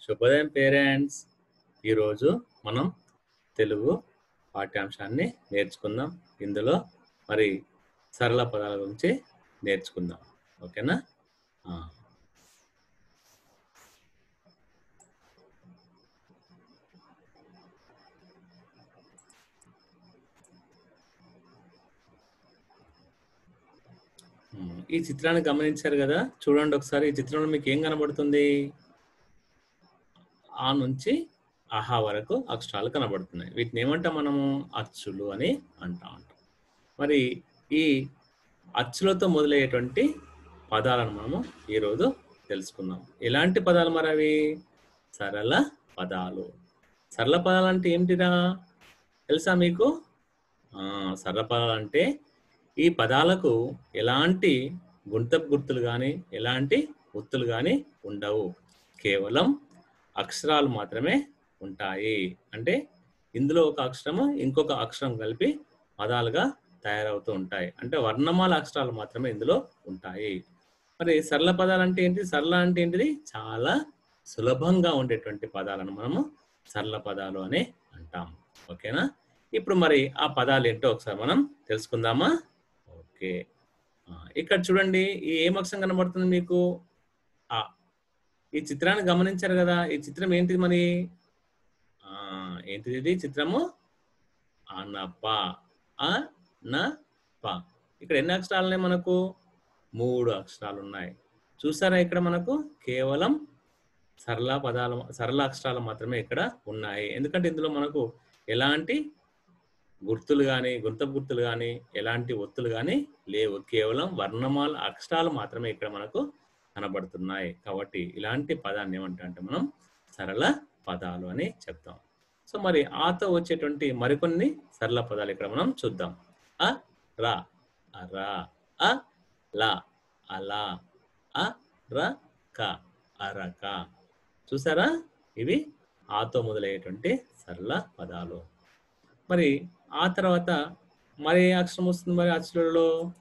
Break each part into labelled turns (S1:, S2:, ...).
S1: శుభోదయం పేరెంట్స్. ఈరోజు మనం తెలుగు పాఠ్యాంశాన్ని నేర్చుకుందాం. ఇందులో మరి సరళ పదాల గురించి నేర్చుకుందాం. ఓకేనా? ఈ చిత్రాన్ని గమనించారు కదా? చూడండి ఒకసారి. ఈ చిత్రంలో మీకు ఏం కనబడుతుంది? ఆ నుంచి ఆహా వరకు అక్షరాలు కనబడుతున్నాయి. వీటిని ఏమంటాం మనము? అచ్చులు అని అంటా. ఉంటాం మరి ఈ అచ్చులతో మొదలయ్యేటువంటి పదాలను మనము ఈరోజు తెలుసుకుందాం. ఎలాంటి పదాలు మరి అవి? సరళ పదాలు. సరళ పదాలు అంటే ఏంటిరా? తెలుసా మీకు? సరళ పదాలు అంటే ఈ పదాలకు ఎలాంటి గుంతపు గుర్తులు కానీ ఎలాంటి ఒత్తులు కానీ ఉండవు. కేవలం అక్షరాలు మాత్రమే ఉంటాయి. అంటే ఇందులో ఒక అక్షరము ఇంకొక అక్షరం కలిపి పదాలుగా తయారవుతూ ఉంటాయి. అంటే వర్ణమాల అక్షరాలు మాత్రమే ఇందులో ఉంటాయి. మరి సరళ పదాలు అంటే ఏంటి? సరళ అంటే ఏంటిది? చాలా సులభంగా ఉండేటువంటి పదాలను మనము సరళ పదాలు అని అంటాం. ఓకేనా? ఇప్పుడు మరి ఆ పదాలు ఏంటో ఒకసారి మనం తెలుసుకుందామా? ఓకే. ఇక్కడ చూడండి ఈ ఏం అక్షరం కనబడుతుంది మీకు? ఆ ఈ చిత్రాన్ని గమనించారు కదా ఈ చిత్రం ఏంటిది మరి? ఆ ఏంటిది ఇది? చిత్రము అనప అ న ప ఇక్కడ ఎన్ని అక్షరాలు ఉన్నాయి మనకు? మూడు అక్షరాలు ఉన్నాయి. చూసారా ఇక్కడ మనకు? కేవలం సరళ పదాలు సరళ అక్షరాలు మాత్రమే ఇక్కడ ఉన్నాయి. ఎందుకంటే ఇందులో మనకు ఎలాంటి గుర్తులు కానీ గుంత గుర్తులు కానీ ఎలాంటి ఒత్తులు కానీ లేవు. కేవలం వర్ణమాల అక్షరాలు మాత్రమే ఇక్కడ మనకు కనబడుతున్నాయి. కాబట్టి ఇలాంటి పదాన్ని ఏమంటే మనం సరళ పదాలు అని చెప్తాం. సో మరి ఆతో వచ్చేటువంటి మరికొన్ని సరళ పదాలు ఇక్కడ మనం చూద్దాం. అ రా అరా అ లా అలా అ ర క అరక చూసారా? ఇవి ఆతో మొదలయ్యేటువంటి సరళ పదాలు. మరి ఆ తర్వాత మరి అక్షరం వస్తుంది మరి అక్షరాలలో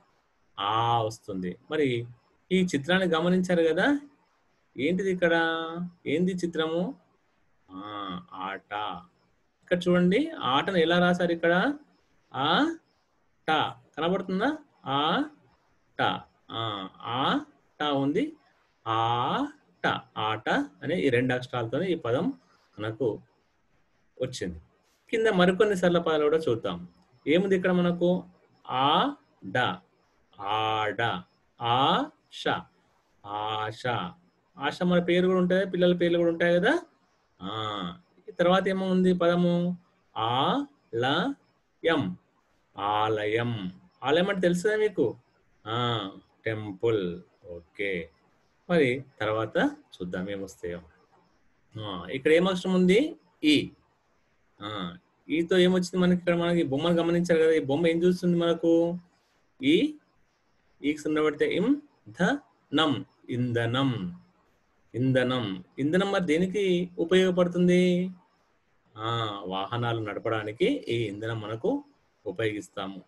S1: ఆ వస్తుంది. మరి ఈ చిత్రాన్ని గమనించారు కదా? ఏంటిది ఇక్కడ? ఏంది చిత్రము? ఆ ఆట. ఇక్కడ చూడండి ఆటను ఎలా రాశారు ఇక్కడ? ఆ ట. కనబడుతుందా? ఆ ట. ఆ ఆ ట ఉంది. ఆ ట. ఆట అనే ఈ రెండు అక్షరాలతోనే ఈ పదం మనకు వచ్చింది. కింద మరికొన్ని సరళ పదాలు కూడా చూద్దాం. ఏముంది ఇక్కడ మనకు? ఆ డ. ఆడ. ఆ ష. ఆశ ఆశ మన పేరు కూడా ఉంటుంది పిల్లల పేర్లు కూడా ఉంటాయి కదా? ఆ. తర్వాత ఏమో ఉంది పదము? ఆ ల యం. ఆలయం. ఆలయం అంటే తెలుసుదా మీకు? ఆ టెంపుల్. ఓకే. మరి తర్వాత చూద్దాం ఏమొస్తాయో. ఇక్కడ ఏం అక్షరం ఉంది? ఈ. ఆ ఈతో ఏమొచ్చింది మనకి ఇక్కడ మనకి బొమ్మను గమనించారు కదా? ఈ బొమ్మ ఏం చూస్తుంది మనకు? ఈ. ఈకి సున్నా ఇం. ధనం ఇంధనం. ఇంధనం. ఇంధనం మరి దేనికి ఉపయోగపడుతుంది? ఆ వాహనాలు నడపడానికి ఈ ఇంధనం మనకు ఉపయోగిస్తాము.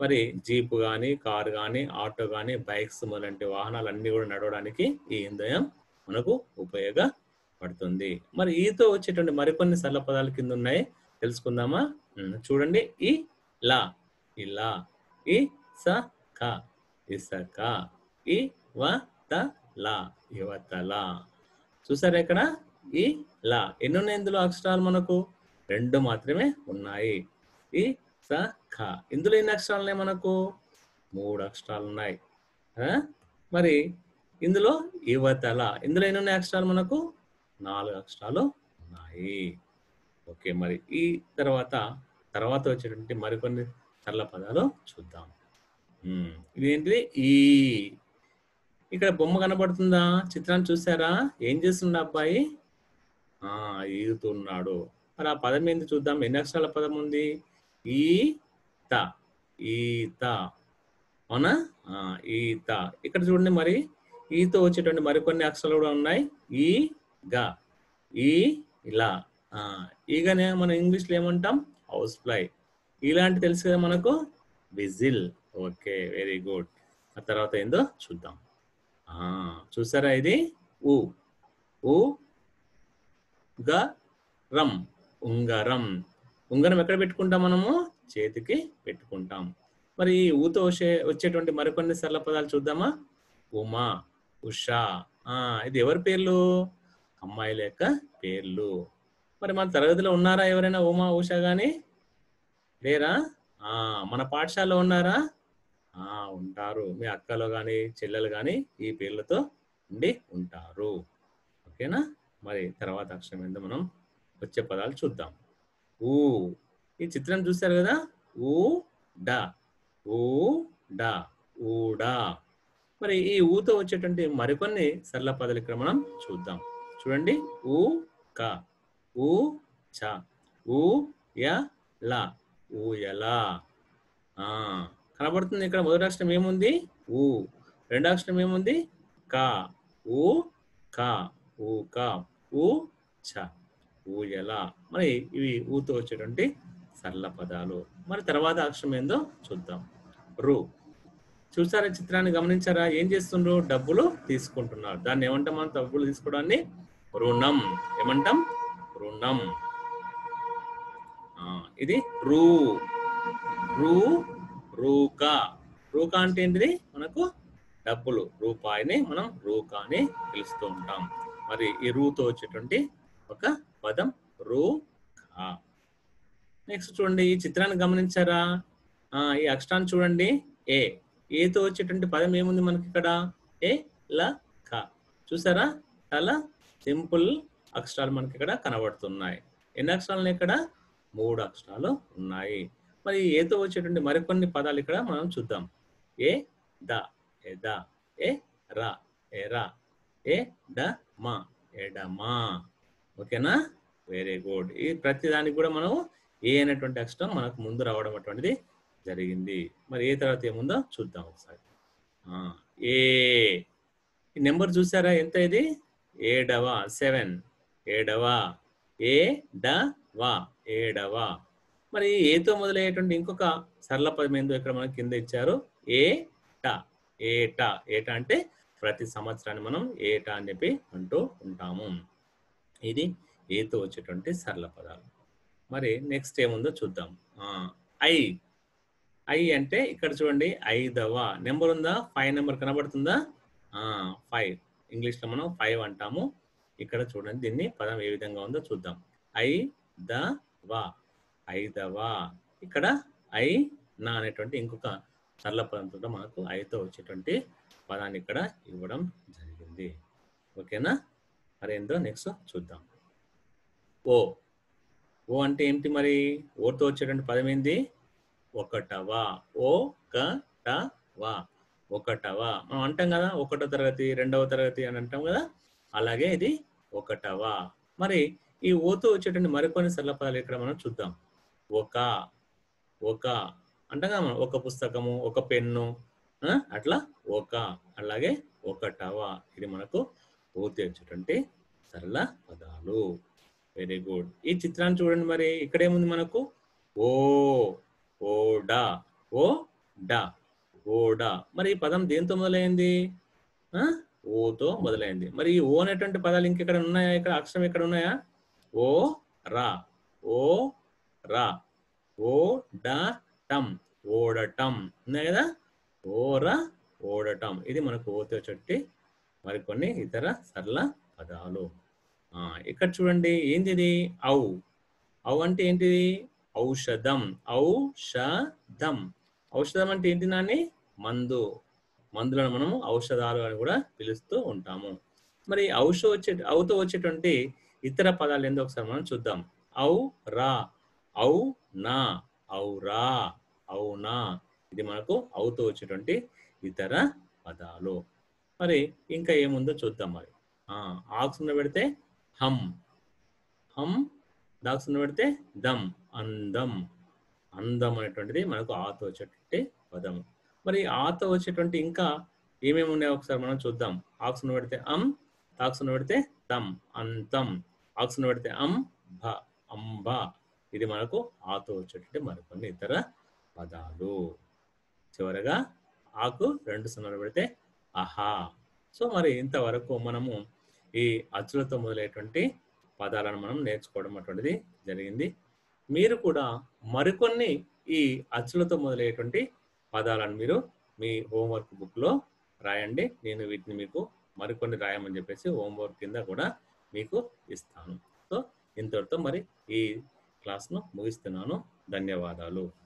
S1: మరి జీప్ కానీ కారు కానీ ఆటో కానీ బైక్స్ మొదలంటి వాహనాలు అన్ని కూడా నడవడానికి ఈ ఇంధనం మనకు ఉపయోగపడుతుంది. మరి ఈతో వచ్చేటువంటి మరికొన్ని సరళ పదాలు కింద ఉన్నాయి. తెలుసుకుందామా? చూడండి. ఈ లా. ఇలా ఈ స క. ఇసక ఈ వ త లా యువతల. చూసారా ఇక్కడ? ఈ లా. ఎన్ని ఉన్నాయి ఇందులో అక్షరాలు మనకు? రెండు మాత్రమే ఉన్నాయి. ఈ స ఖ ఇందులో ఎన్ని అక్షరాలు ఉన్నాయి మనకు? మూడు అక్షరాలు ఉన్నాయి మరి ఇందులో యువతల. ఇందులో ఎన్ని ఉన్నాయి అక్షరాలు మనకు? నాలుగు అక్షరాలు ఉన్నాయి. ఓకే మరి ఈ తర్వాత తర్వాత వచ్చేటువంటి మరికొన్ని సరళ పదాలు చూద్దాం. ఇదేంటిది? ఈ. ఇక్కడ బొమ్మ కనబడుతుందా? చిత్రాన్ని చూసారా ఏం చేస్తుండ అబ్బాయి? ఆ ఈదుతున్నాడు మరి ఆ పదం ఏంది చూద్దాం. ఎన్ని అక్షరాల పదం ఉంది? త. ఈత అవునా? ఆ, ఈత ఇక్కడ చూడండి మరి. ఈతో వచ్చేటువంటి మరికొన్ని అక్షరాలు కూడా ఉన్నాయి. ఈ గా. ఈ ఇలా ఆ, ఈగనే మనం ఇంగ్లీష్లో ఏమంటాం? Housefly. ఇలాంటి తెలుసు కదా మనకు? విజిల్. Okay very good. ఆ తర్వాత ఏందో చూద్దాం. చూసారా ఇది? ఊ. ఊ. గ. రం. ఉంగరం. ఉంగరం ఎక్కడ పెట్టుకుంటాం మనము? చేతికి పెట్టుకుంటాం. మరి ఈ ఊతో వచ్చే వచ్చేటువంటి మరికొన్ని సరళ పదాలు చూద్దామా? ఉమా ఉషా. ఆ ఇది ఎవరి పేర్లు? అమ్మాయిల యొక్క పేర్లు. మరి మన తరగతిలో ఉన్నారా ఎవరైనా ఉమా ఉషా గాని? లేరా? ఆ మన పాఠశాలలో ఉన్నారా? ఆ ఉంటారు. మీ అక్కలు కానీ చెల్లెలు కానీ ఈ పేర్లతో ఉండి ఉంటారు. ఓకేనా? మరి తర్వాత అక్షరం ఏందో మనం వచ్చే పదాలు చూద్దాం. ఊ. ఈ చిత్రం చూస్తారు కదా? ఊ డా. ఊ డా. ఊడా మరి ఈ ఊతో వచ్చేటువంటి మరికొన్ని సరళ పదాలు ఇక్కడ మనం చూద్దాం. చూడండి. ఊ క. ఊ చ. ఊ య ల. ఊయలా ఆ. కనబడుతుంది ఇక్కడ మొదటి అక్షరం ఏముంది? ఊ. రెండో అక్షరం ఏముంది? క. ఊ క. ఊ క. ఊ చ. ఊయల మరి ఇవి ఊతో వచ్చేటువంటి సరళ పదాలు. మరి తర్వాత అక్షరం ఏందో చూద్దాం. రు. చూసారా చిత్రాన్ని గమనించారా? ఏం చేస్తుండ్రు? డబ్బులు తీసుకుంటున్నారు. దాన్ని ఏమంటాం మనం? డబ్బులు తీసుకోవడాన్ని? రుణం. ఏమంటాం? రుణం. ఇది రూ. రూ రూకా. రూకా అంటే ఏంటిది? మనకు డబ్బులు. రూపాయిని మనం రూకా అని పిలుస్తూ ఉంటాం. మరి ఈ రూతో వచ్చేటువంటి ఒక పదం రూకా. నెక్స్ట్ చూడండి ఈ చిత్రాన్ని గమనించారా? ఆ, ఈ అక్షరాన్ని చూడండి. ఏ. ఏతో వచ్చేటువంటి పదం ఏముంది మనకి ఇక్కడ? ఏ ల క. చూసారా? చాలా సింపుల్ అక్షరాలు మనకి ఇక్కడ కనబడుతున్నాయి. ఎన్ని అక్షరాలు ఇక్కడ? మూడు అక్షరాలు ఉన్నాయి. మరి ఏతో వచ్చేటువంటి మరికొన్ని పదాలు ఇక్కడ మనం చూద్దాం. ఏ ద ఏ ద ఏ రా ఏ రా ఏ డ మా ఎడమా ఓకేనా? వెరీ గుడ్ ఈ ప్రతి దానికి కూడా మనం ఏ అనేటువంటి అక్షరం మనకు ముందు రావడం అటువంటిది జరిగింది. మరి ఏ తర్వాత ఏముందో చూద్దాం ఒకసారి. ఏ. ఈ నెంబర్ చూసారా ఎంత ఇది? ఏడవ సెవెన్. ఏడవ. ఏ డ వా. ఏడవ. మరి ఏతో మొదలయ్యేటువంటి ఇంకొక సరళ పదం ఏందో ఇక్కడ మనకి కింద ఇచ్చారు. ఏ ట. ఏట ఏట అంటే ప్రతి సంవత్సరాన్ని మనం ఏట అని చెప్పి అంటూ ఉంటాము. ఇది ఏతో వచ్చేటువంటి సరళ పదాలు. మరి నెక్స్ట్ ఏముందో చూద్దాం. ఐ. ఐ అంటే ఇక్కడ చూడండి ఐదవ. నెంబర్ ఉందా? ఫైవ్ నెంబర్ కనబడుతుందా? ఫైవ్. ఇంగ్లీష్లో మనం ఫైవ్ అంటాము. ఇక్కడ చూడండి దీన్ని పదం ఏ విధంగా ఉందో చూద్దాం. ఐ ద వా. ఐదవ ఇక్కడ ఐ నా అనేటువంటి ఇంకొక సరళ పదంతో మనకు ఐతో వచ్చేటువంటి పదాన్ని ఇక్కడ ఇవ్వడం జరిగింది. ఓకేనా? మరి ఏందో నెక్స్ట్ చూద్దాం. ఓ ఓ అంటే ఏంటి మరి? ఓతో వచ్చేటువంటి పదం ఏంది? ఒకటవా ఓ క ట వా. ఒకటవ. మనం అంటాం కదా ఒకటో తరగతి రెండవ తరగతి అని అంటాం కదా అలాగే ఇది ఒకటవ. మరి ఈ ఓతో వచ్చేటువంటి మరికొన్ని సరళ పదాలు ఇక్కడ మనం చూద్దాం. ఒక ఒక అంటగా మనం ఒక పుస్తకము ఒక పెన్ను అట్లా ఒక అలాగే ఒకటవ. ఇది మనకు పూర్తి వచ్చేటువంటి సరళ పదాలు. వెరీ గుడ్ ఈ చిత్రాన్ని చూడండి మరి. ఇక్కడేముంది మనకు? ఓ ఓడా ఓ డా ఓడా. మరి ఈ పదం దేంతో మొదలైంది? ఓతో మొదలైంది. మరి ఈ ఓ అనేటువంటి పదాలు ఇంకెక్కడ ఉన్నాయా? ఇక్కడ అక్షరం ఎక్కడ ఉన్నాయా? ఓ రా. ఓ రా. ఓ డా టం ఓడటం. ఉన్నాయి కదా? ఓరా ఓడటం. ఇది మనకు ఓతో చెట్టి మరికొన్ని ఇతర సరళ పదాలు. ఇక్కడ చూడండి ఏంది ఇది ఔ. ఔ అంటే ఏంటిది? ఔషధం. ఔషధం. ఔషధం అంటే ఏంటి నాని? మందు. మందులను మనము ఔషధాలు అని కూడా పిలుస్తూ ఉంటాము. మరి ఔష వచ్చే ఔతో వచ్చేటువంటి ఇతర పదాలు ఏందో ఒకసారి మనం చూద్దాం. ఔ రా. ఔ నా ఔరా అవునా ఇది మనకు అవుతూ వచ్చేటువంటి ఇతర పదాలు. మరి ఇంకా ఏముందో చూద్దాం మరి. ఆ ఆక్సున్న పెడితే హం. హం దాక్సున్న పెడితే దమ్ అందం. అందం అనేటువంటిది మనకు ఆతో వచ్చేటువంటి పదం మరి ఆతో వచ్చేటువంటి ఇంకా ఏమేమి ఉన్నాయో ఒకసారి మనం చూద్దాం. ఆక్సున్న పెడితే అమ్ తాక్సున్న పెడితే దమ్ అంతం. ఆక్సున్న పెడితే అం భ అంబ. ఇది మనకు ఆతో వచ్చేటువంటి మరికొన్ని ఇతర పదాలు. చివరగా ఆకు రెండు సున్నాలు పెడితే అహా సో మరి ఇంతవరకు మనము ఈ అచ్చులతో మొదలైనటువంటి పదాలను మనం నేర్చుకోవడం అటువంటిది జరిగింది. మీరు కూడా మరికొన్ని ఈ అచ్చులతో మొదలయ్యేటువంటి పదాలను మీరు మీ హోంవర్క్ బుక్లో రాయండి. నేను వీటిని మీకు మరికొన్ని రాయమని చెప్పేసి హోంవర్క్ కింద కూడా మీకు ఇస్తాను. సో ఇంతవరతో మరి ఈ క్లాస్ను ముగిస్తున్నాను. ధన్యవాదాలు.